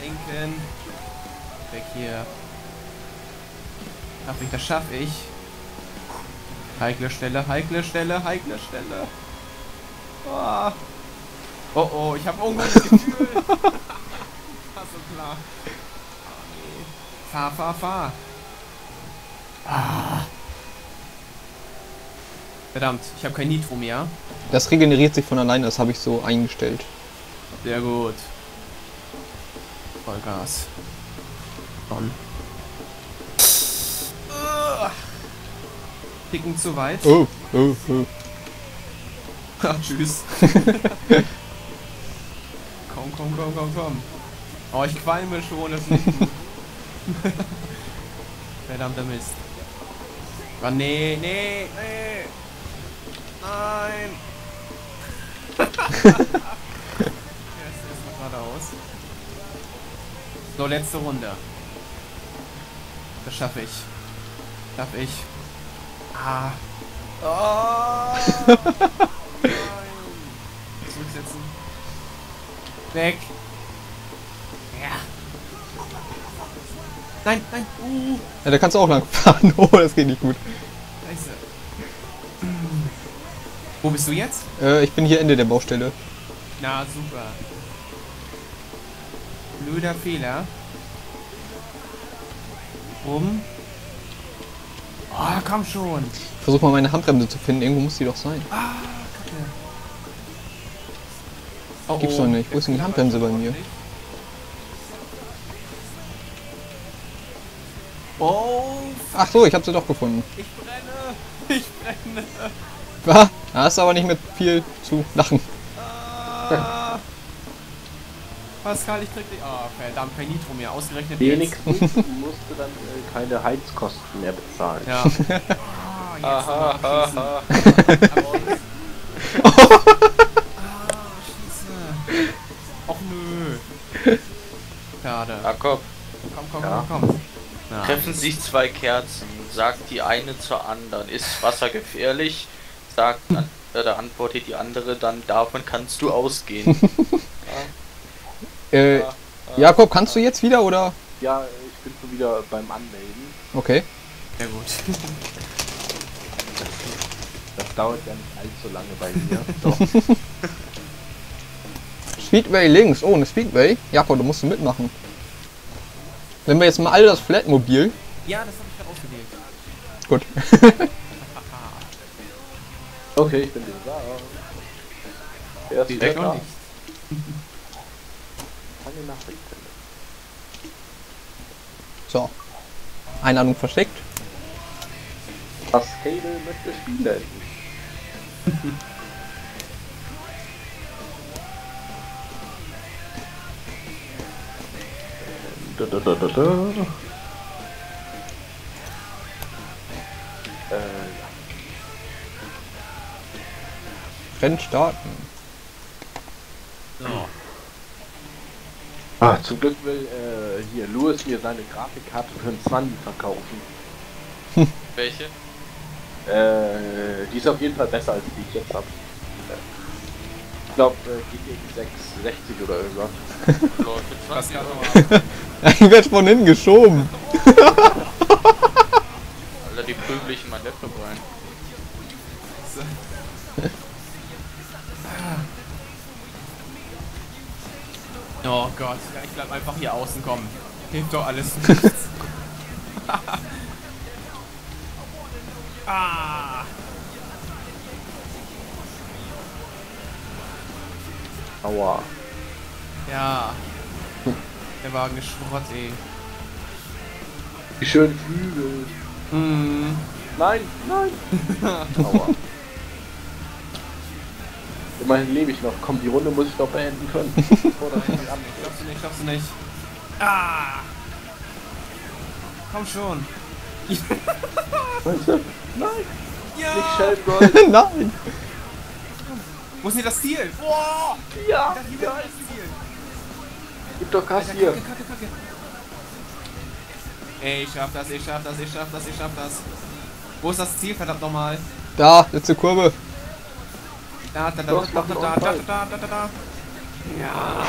A: Denken. Weg hier. Schaff ich, das schaff ich. Heikle Stelle, heikle Stelle, heikle Stelle. Oh, oh, oh ich habe ein ungutes Gefühl. War so klar. Oh, nee. Fahr, fahr, fahr. Ah. Verdammt, ich habe kein Nitro mehr.
D: Das regeneriert sich von alleine, das habe ich so eingestellt.
A: Sehr gut. Vollgas. Komm. Ticken zu weit.
D: Oh, oh, oh.
A: Ah, tschüss. komm, komm, komm, komm, komm. Oh, ich qualme schon, das ist nicht gut. Verdammter Mist. Oh, nee, nee, nee. Nein. geradeaus. So, letzte Runde. Das schaffe ich. Schaff ich. Ah. Oh. Nein. Zurücksetzen. Weg. Ja. Nein, nein. Uh.
D: Ja, da kannst du auch lang fahren. Oh, das geht nicht gut.
A: Wo bist du jetzt?
D: Äh, ich bin hier Ende der Baustelle.
A: Na, super. Blöder Fehler. Um. Oh, komm schon.
D: Ich versuche mal meine Handbremse zu finden. Irgendwo muss die doch sein.
A: Ah, Kacke. Oh,
D: Gibt's doch nicht. Wo ist denn die Handbremse bei mir?
A: Oh,
D: Ach so, ich habe sie doch gefunden.
A: ich brenne. Ich brenne.
D: Was? Da hast du aber nicht mit viel zu lachen.
A: Ah. Pascal, ich krieg dich. Oh, verdammt, kein Nitro mehr. Ausgerechnet jetzt.
C: Wenigstens musst du dann äh, keine Heizkosten mehr bezahlen.
A: Ja. Ah, jetzt
F: Aha, aha.
A: Ah, schieße. Och nö. Schade.
F: Jakob,
A: Komm, komm,
C: Ja.
A: komm, komm. Na.
F: treffen sich zwei Kerzen, sagt die eine zur anderen, ist Wasser gefährlich? Sagt dann, äh, da antwortet die andere, dann davon kannst du ausgehen.
D: Äh,
F: Ja,
D: Jakob, kannst du jetzt wieder oder?
C: Ja, ich bin schon wieder beim Anmelden.
D: Okay.
A: Sehr gut.
C: Das dauert ja nicht allzu lange bei mir. Doch.
D: Speedway links. Oh, eine Speedway. Jakob, du musst du mitmachen. Wenn wir jetzt mal all das Flatmobil.
A: Ja, das habe ich da ausgewählt.
D: Gut.
C: Okay, ich bin wieder da. Erst
F: Die
C: wieder
F: weg
C: da.
A: noch nicht.
D: So. Einladung versteckt.
C: Das Cable möchte spielen. da, da, da, da, da. Äh,
D: Rennen starten.
A: So.
C: ah, zum Glück will äh, hier Louis mir seine Grafikkarte für einen 20 verkaufen.
F: Welche?
C: Äh, die ist auf jeden Fall besser als die ich jetzt habe. Ich glaube äh, GTX 660 oder irgendwas.
F: Läuft mit 20
A: Pascal,
F: Euro.
D: Ich von hinten geschoben.
F: Alter, die prügel ich in mein Laptop rein.
A: Oh Gott, ja, ich bleib einfach hier außen kommen. Hilft doch alles nichts. ah.
C: Aua.
A: Ja. Der Wagen ist Schrott, ey.
C: Wie schön Flügel.
A: Hm.
C: Nein, nein. Aua. Immerhin lebe ich noch. Komm, die Runde muss ich noch beenden können. Das ab-
A: Schaffst du nicht, schaffst du nicht. Ah. Komm schon.
C: Nein, nicht
A: Ja.
C: Shelf Gold.
D: Nein.
A: Wo ist denn das Ziel? Boah.
C: Ja,
A: Da hier wäre das Ziel.
C: gib doch Gas
A: Alter,
C: hier.
A: Kacke, Kacke, Kacke. Ey, ich schaff das, ich schaff das, ich schaff das, ich schaff das. Wo ist das Ziel, verdammt nochmal?
D: Da, letzte Kurve.
A: Da, da, da,
C: Los,
A: da, da, da, da, da, da, da, da. Ja.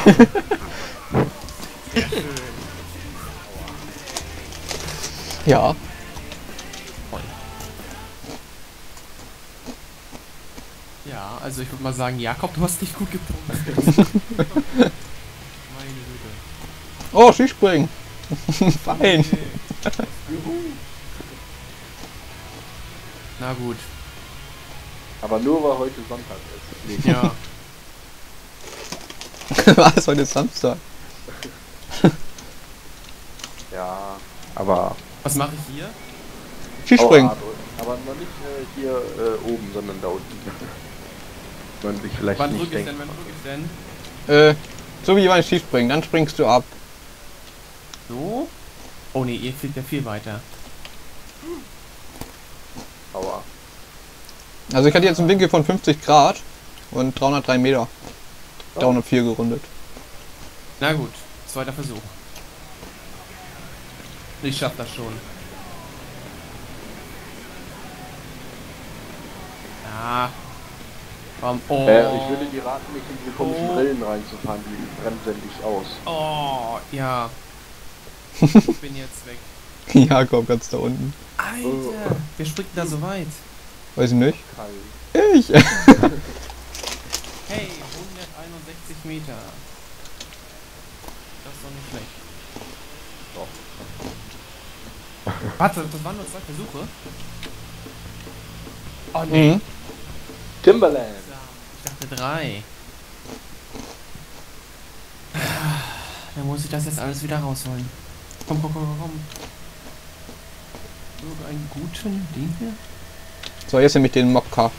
A: Sehr schön.
D: Ja.
A: Ja, also ich würde mal sagen, Jakob, du hast dich gut gepunktet. Meine Güte.
D: Oh, Skispringen. Fein.
A: Na gut.
C: Aber nur weil heute Sonntag ist. Nee,
A: Ja.
D: Was, heute ist Samstag.
C: Ja, aber.
A: Was mache ich hier?
D: Skispringen.
C: hart, Aber noch nicht äh, hier äh, oben, sondern da unten. Man sich vielleicht
A: Wann
C: nicht
A: drücke ich
C: denkt.
A: denn, wann drücke ich denn?
D: Äh, so wie beim Skispringen, dann springst du ab.
A: So? Oh ne, ihr fliegt ja viel weiter.
C: Aua.
D: Also ich hatte jetzt einen Winkel von 50 Grad und 303 Meter. 304 gerundet.
A: Na gut, zweiter Versuch. Ich schaff das schon. Ja. Komm. Oh.
C: Äh, ich würde die raten, nicht in diese komischen
A: Oh.
C: Brillen reinzufahren, die bremsen dich aus.
A: Oh, ja. Ich bin jetzt weg.
D: Jakob ganz da unten.
A: Alter, wer springt denn da so weit?
D: Weiß ich nicht.
C: Kalt.
D: Ich.
A: Hey, 161 Meter. Das ist doch nicht schlecht.
C: Doch.
A: Warte, das waren nur zwei Versuche. Oh nee.
D: Mhm.
C: Timberland.
A: Ich dachte drei. Dann muss ich das jetzt alles wieder rausholen. Komm, komm, komm, komm. Irgendeinen guten Ding hier?
D: So, jetzt nehme ich den Mokka.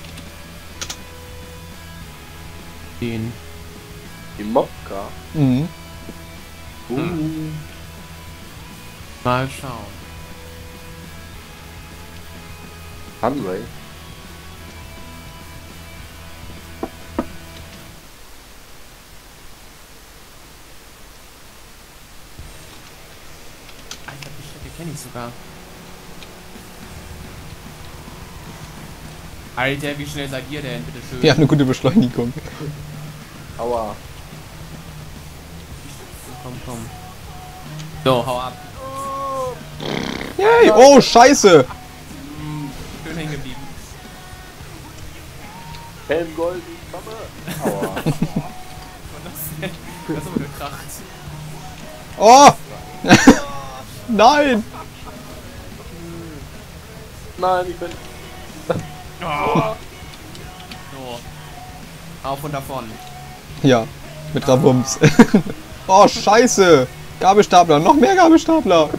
A: Den.
C: Die Mokka.
D: Mhm.
C: Uh.
A: Mal schauen.
C: Sunray.
A: Alter, die Strecke kenne ich sogar. Alter, wie schnell seid ihr denn? Bitte schön.
D: Ja, eine gute Beschleunigung.
C: Aua.
A: Komm, komm. So, hau ab.
D: Yay! Oh, scheiße!
A: Schön hängen geblieben.
C: Helm golden, Komme. Aua.
A: Das, das ist aber gekracht.
D: Oh! Nein!
C: Nein, ich bin.
A: So. Auf und davon.
D: Ja, mit Rabums. oh, scheiße! Gabelstapler, noch mehr Gabelstapler!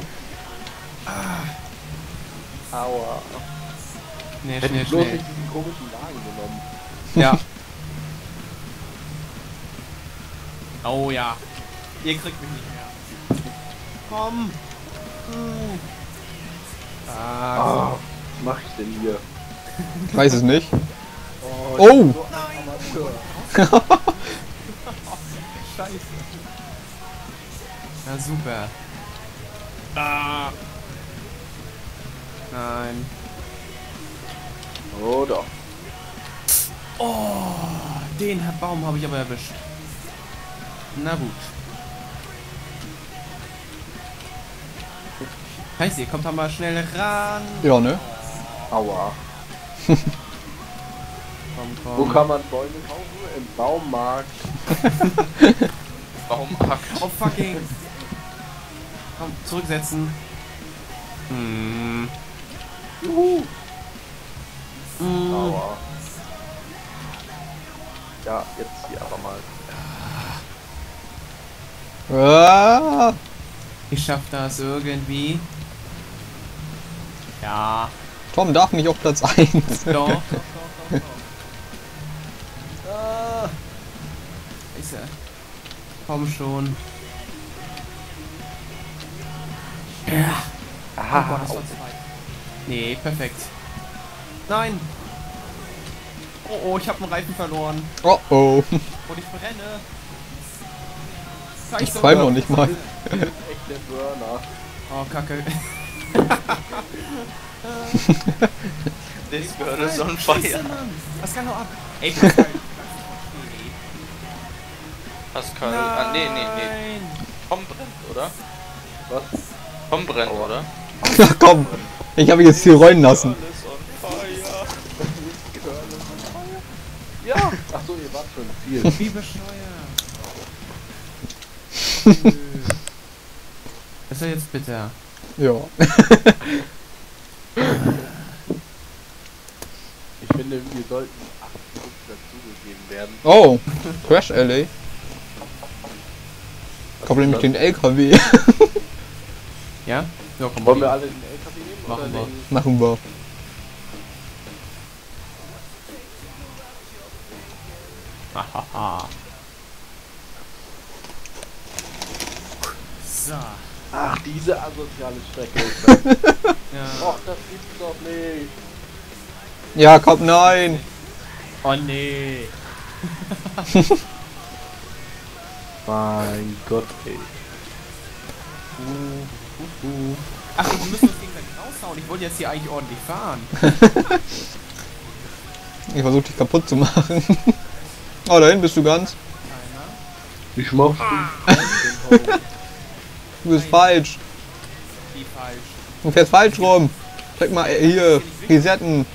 C: Aua.
A: Schnell,
C: Hätte
A: schnell,
C: ich bloß
A: schnell.
C: nicht diesen komischen Wagen genommen.
A: Ja. Oh ja. Ihr kriegt mich nicht mehr. Komm. Hm. Ah,
C: Ah, was mach ich denn hier?
D: Ich weiß es nicht.
C: Oh,
D: Oh!
A: Scheiße. Na super. Ah. Nein.
C: Oh doch.
A: Oh, den Baum habe ich aber erwischt. Na gut. Heißt, ihr kommt da mal schnell ran.
D: Ja, ne?
C: Aua.
A: Komm,
C: Wo kann man Bäume kaufen? Im Baumarkt.
B: Baumarkt.
A: Oh fucking. Komm, zurücksetzen. Hm.
C: Juhu.
A: Hm.
C: Aua. Ja, jetzt hier aber mal.
D: Ah,
A: Ich schaff das irgendwie. Ja.
D: Tom darf nicht auf Platz 1.
A: Doch, doch, doch, doch, doch. Ah. Komm schon. Ja. Oh Gott, das war zu weit. Nee, perfekt. Nein! Oh oh, ich habe einen Reifen verloren.
D: Oh oh.
A: Und ich brenne.
D: Ich fall noch nicht mal.
C: Echt der Burner.
A: Oh, Kacke.
F: This girl is on fire.
A: Was kann noch ab? Ey, Pascal.
F: Pascal. Ah, nee, nee, nee.
A: Nein.
F: Tom brennt, oder?
C: Was?
F: Tom brennt, oder?
D: Ach komm. Ich habe jetzt hier rollen lassen.
C: Ja! Achso, ihr wart schon viel.
A: Wie bescheuert. Was ist er jetzt bitter?
D: Ja.
C: Ich finde, wir sollten 8 Punkte dazugegeben werden.
D: Oh. Crash Alley. Koppel nämlich den LKW.
A: Ja? Ja, komm
C: Wollen wir alle den LKW nehmen?
A: Machen
C: oder
A: wir.
C: den...
D: Machen wir.
A: Hahaha. So.
C: Ach, diese asoziale Strecke ist das.
A: Ja.
C: Och, das gibt's doch nicht.
D: Ja, komm, nein.
A: Oh nee.
C: Mein Gott, ey.
A: Uh, uh, uh. Ach, wir müssen uns gegenseitig raushauen. Ich wollte jetzt hier eigentlich ordentlich fahren.
D: Ich versuche dich kaputt zu machen. oh, dahin bist du ganz.
A: Keiner.
C: Ich machst du?
D: Du bist falsch.
A: Wie falsch.
D: Du fährst falsch rum. Drück mal äh, hier, resetten.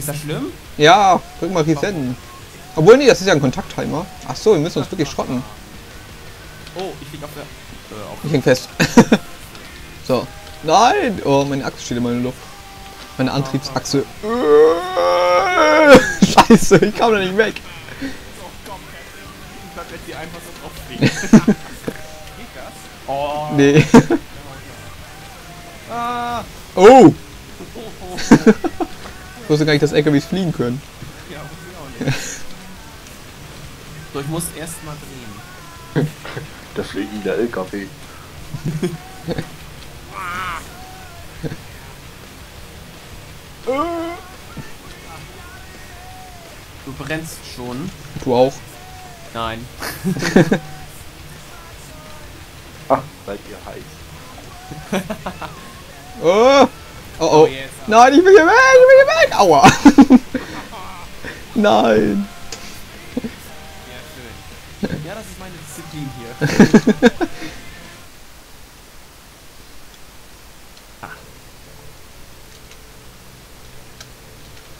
A: Ist das schlimm?
D: Ja, drück mal resetten. Obwohl, nee, das ist ja ein Kontakttimer. Ach so, wir müssen uns wirklich schrotten.
A: Oh, ich lieg auf der. Äh, auf
D: Ich häng fest. so. Nein! Oh, meine Achse steht immer in der Luft. Meine Antriebsachse. Scheiße, ich kam da nicht weg.
A: Oh, das? Oh.
D: Nee.
A: Ah.
D: Oh! Ich wusste gar nicht, dass LKWs fliegen können.
A: Ja, muss ich auch nicht. So, ich muss erst mal drehen.
C: Der fliegende LKW.
A: Du brennst schon.
D: Du auch.
A: Nein.
C: Ach, seid ihr heiß.
D: Oh! Oh oh.
A: jetzt.
D: Nein, ich will hier weg, ich will hier weg! Aua! Nein!
A: Ja, schön. Ja, das ist meine Disziplin hier.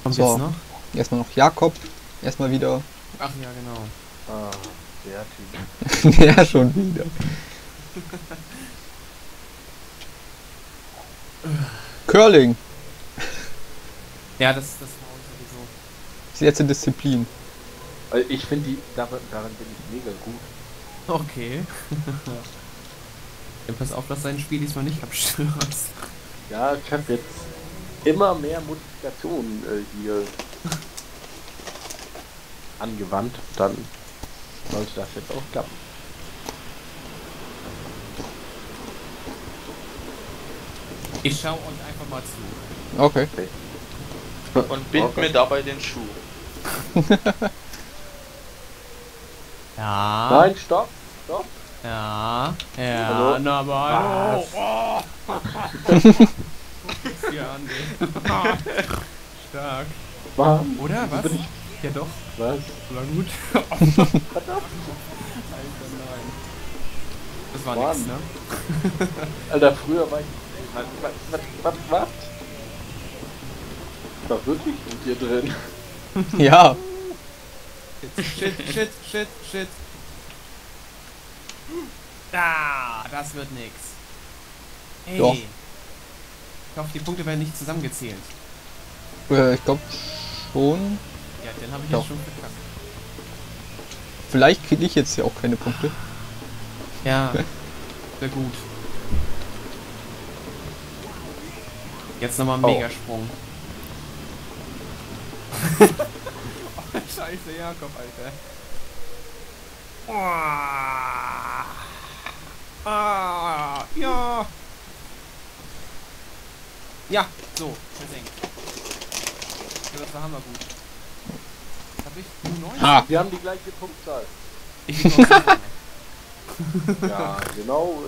A: Kommt
D: So.
A: jetzt noch?
D: Erstmal noch Jakob. Erstmal wieder.
A: Ach ja, genau.
C: Ah, der Typ.
D: ja, schon wieder. Curling.
A: Ja, das, das war uns sowieso.
D: Das ist die letzte Disziplin.
C: Ich finde die, darin, darin bin ich mega gut.
A: Okay. Dann pass auf, dass dein Spiel diesmal nicht abstürzt.
C: Ja, ich habe jetzt immer mehr Modifikationen äh, hier angewandt. Dann sollte das jetzt auch klappen.
A: Ich schau euch einfach mal zu.
D: Okay.
F: Und bind
C: Okay.
F: mir dabei den Schuh.
A: Ja.
C: Nein, stopp, stopp.
A: Ja. Ja.
C: Hallo?
A: Na, aber.
C: Was?
A: Oh, oh. ja, nee. Stark.
C: Mann,
A: Oder? Was?
C: bin ich-
A: Ja, doch.
C: was?
A: War gut. Alter, nein. Das war
C: Mann.
A: nix, ne?
C: Alter, früher war ich. Was, was, was, war wirklich gut hier drin.
D: Ja.
A: Shit, shit, shit, shit. Ah, das wird nix. Hey.
D: Doch.
A: Ich hoffe, die Punkte werden nicht zusammengezählt.
D: Äh, ich glaube schon.
A: Ja, dann habe ich
D: Doch.
A: jetzt schon verkackt.
D: Vielleicht kriege ich jetzt ja auch keine Punkte.
A: Ja, sehr gut. Jetzt nochmal ein
C: Oh.
A: Megasprung. oh, scheiße, Jakob, Alter. Oh. Ah, ja. Ja, so, versenkt. Ja, das war hammergut. Hab ich nur 9?
D: Ha!
C: Wir haben die gleiche Punktzahl.
A: Ich
C: Ja, genau.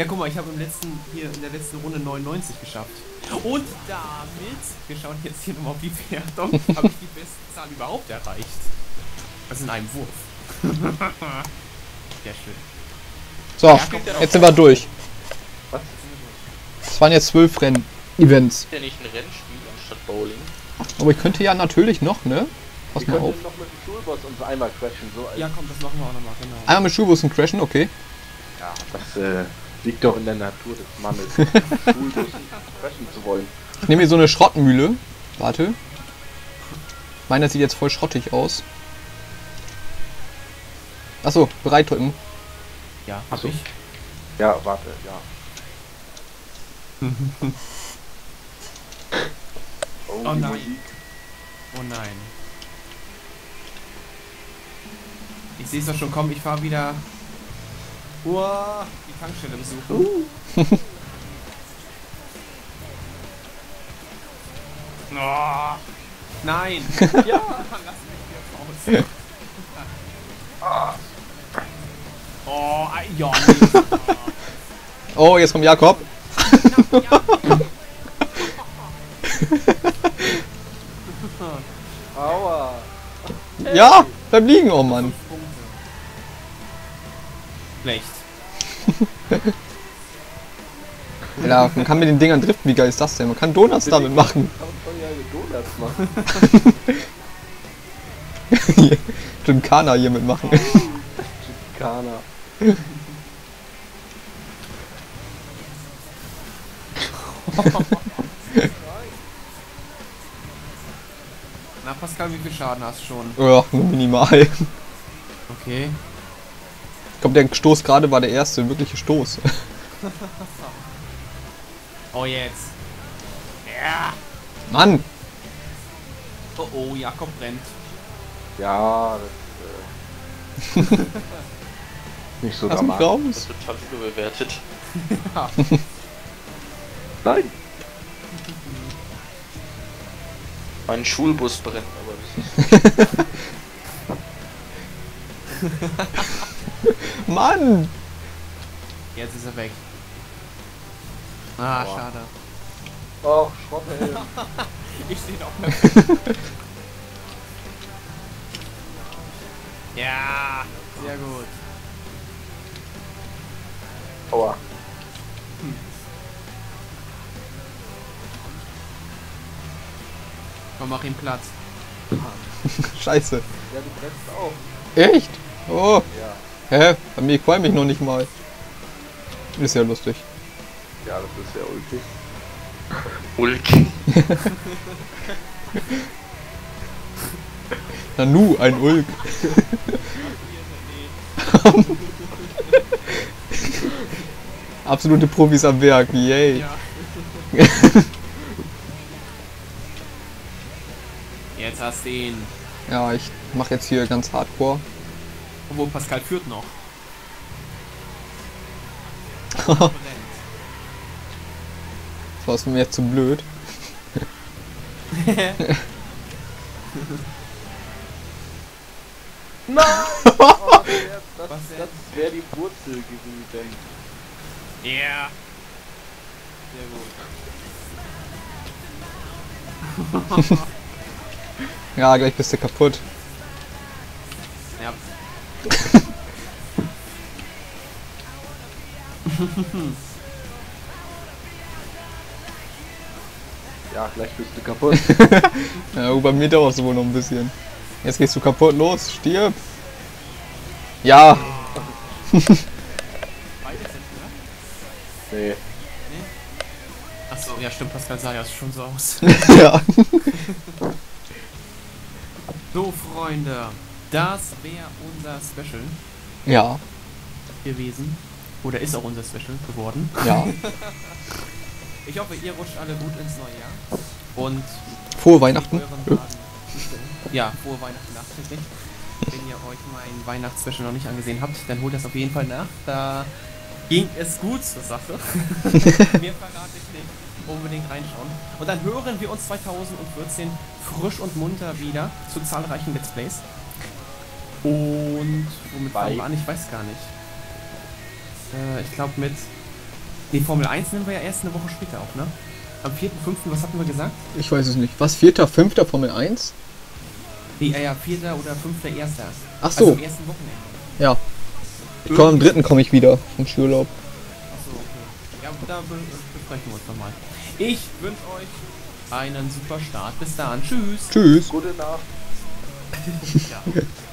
A: Ja, guck mal, ich habe im letzten, hier in der letzten Runde 99 geschafft. Und damit, wir schauen jetzt hier nochmal auf die Wertung, habe ich die beste Zahl überhaupt erreicht. Das in einem Wurf. Sehr schön.
D: So, jetzt sind wir durch.
C: Was?
D: Es waren jetzt zwölf Rennen. Events.
F: Ist ja nicht ein Rennspiel anstatt Bowling.
D: Aber ich könnte ja natürlich noch, ne? Pass
C: Wir
D: mal
C: können
D: auf.
C: noch mit dem Schulboss uns einmal crashen. So
A: Ja, komm, das machen wir auch nochmal, genau.
D: Einmal mit Schulbussen crashen, okay.
C: ja, das äh, liegt doch in der Natur des Mannes, crashen zu wollen.
D: Ich nehme hier so eine Schrottmühle. Warte. Meiner sieht jetzt voll schrottig aus. Achso, bereit drücken.
A: Ja, hab
C: Achso.
A: ich.
C: Ja, warte, ja. oh,
A: Oh nein.
C: Musik.
A: Oh nein. Ich sehe es doch schon kommen, ich fahre wieder. Uah, die Tankstelle besuchen. Oh, nein! ja! Lass mich hier raus. Oh, ja, nee.
D: Oh, jetzt kommt Jakob.
C: Aua.
D: Ja, bleib liegen, oh Mann.
A: Schlecht.
D: Ja, man kann mit den Dingern driften. Wie geil ist das denn? Man kann Donuts damit machen.
C: Kann man ja Donuts machen.
D: Gymkhana hier mitmachen.
C: Kana.
A: Na, Pascal, wie viel Schaden hast du schon?
D: Ja, nur minimal.
A: Okay.
D: Ich glaube, der Stoß gerade war der erste wirkliche Stoß.
A: Oh, jetzt. Ja.
D: Mann!
A: Oh, oh, Jakob brennt.
C: Ja, das äh, nicht so
D: Lass mich
C: dramatisch.
D: raus.
F: Das ist total überbewertet.
C: Nein.
F: Mein Schulbus brennt, aber das ist
D: Mann!
A: Jetzt ist er weg. Ah,
C: Aua.
A: schade.
C: Oh, Schrotthelm.
A: Ich stehe doch perfekt. ja, sehr gut.
C: Aua.
A: Komm, mach ihm Platz.
D: Scheiße.
C: Ja, du brennst auch.
D: Echt? Oh,
C: Ja.
D: Hä? Bei mir qualm ich noch nicht mal. Ist ja lustig.
C: Ja, das ist ja ulkig.
F: Ulk.
D: Nanu, ein Ulk. Absolute Profis am Werk, yay.
A: Ja. Jetzt hast du ihn.
D: Ja, ich mache jetzt hier ganz hardcore.
A: Obwohl Pascal führt noch.
D: Das war mir jetzt zu blöd.
C: Nein! Oh, der, das das wäre die Wurzel gewesen.
A: Ja. Sehr gut.
D: Ja, gleich bist du kaputt.
A: Ja.
C: Gleich bist du kaputt.
D: Ja, bei mir dauert es wohl noch ein bisschen. Jetzt gehst du kaputt, los, stirb! Ja!
A: Beide sind, oder?
C: nee.
A: Achso, ja stimmt, Pascal sah ja schon so aus.
D: ja.
A: So, Freunde, das wäre unser Special
D: Ja,
A: gewesen. Oder ist auch unser Special geworden.
D: ja.
A: Ich hoffe, ihr rutscht alle gut ins neue Jahr. Und
D: Frohe Weihnachten.
A: Ja, frohe Weihnachten nachträglich. Wenn ihr euch mein Weihnachtsspecial noch nicht angesehen habt, dann holt das auf jeden Fall nach. Da ging es gut zur Sache. Mehr verrate ich nicht. Unbedingt reinschauen. Und dann hören wir uns 2014 frisch und munter wieder zu zahlreichen Let's Plays. Und womit fangen wir an? Ich weiß gar nicht. Äh, ich glaube mit. Die Formel 1 nehmen wir ja erst eine Woche später auf, ne? Am 4.5. was hatten wir gesagt?
D: Ich weiß es nicht. Was? Vierter, fünfter Formel 1?
A: Nee, äh, ja, 4. oder 5. Erster.
D: Ach so.
A: Also am ersten Wochenende.
D: Ja. Ich komme am dritten komme ich wieder vom Skiurlaub.
A: Achso, okay. Ja, da be besprechen wir uns nochmal. Ich wünsche euch einen super Start. Bis dann. Tschüss.
D: Tschüss.
C: Gute Nacht.
A: Ja.